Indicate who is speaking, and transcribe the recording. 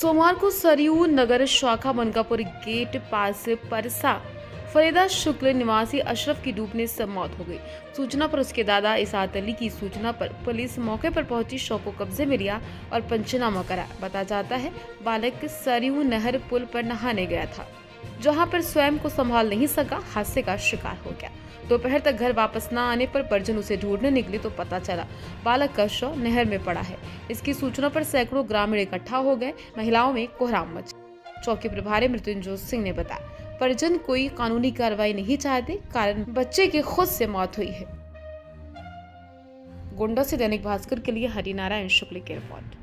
Speaker 1: सोमवार को सरयू नगर शाखा मनकापुर गेट पास परसा फरीदा शुक्ल निवासी अशरफ की डूबने से मौत हो गई। सूचना पर उसके दादा इसात अली की सूचना पर पुलिस मौके पर पहुँची, शव को कब्जे में लिया और पंचनामा करा। बताया जाता है, बालक सरयू नहर पुल पर नहाने गया था। जहाँ पर स्वयं को संभाल नहीं सका, हादसे का शिकार हो गया। दोपहर तक घर वापस न आने पर परिजन उसे ढूँढने निकले तो पता चला, बालक का शव नहर में पड़ा है। इसकी सूचना पर सैकड़ों ग्रामीण इकट्ठा हो गए, महिलाओं में कोहराम मच। चौकी प्रभारी मृत्युंजय सिंह ने बताया, परिजन कोई कानूनी कार्रवाई नहीं चाहते, कारण बच्चे की खुद से मौत हुई है। गोंडा से दैनिक भास्कर के लिए हरिनारायण शुक्ल की रिपोर्ट।